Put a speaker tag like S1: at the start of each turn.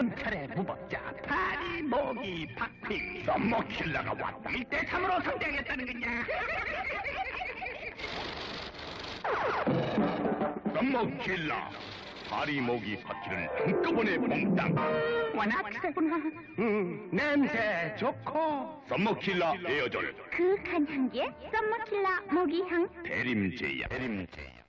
S1: 지금 차례 무법자 파리 모기 박피
S2: 썸머 킬러가 왔다.
S1: 이때 참으로 상대하겠다는 거냐?
S2: 썸머 킬러. 파리 모기 파티를 한꺼번에 몽땅.
S1: 워낙 세구나. 음, 냄새 좋고
S2: 썸머 킬러 에어졸.
S3: 그 간향기에 썸머킬러 모기향
S2: 대림제야. 대림제야.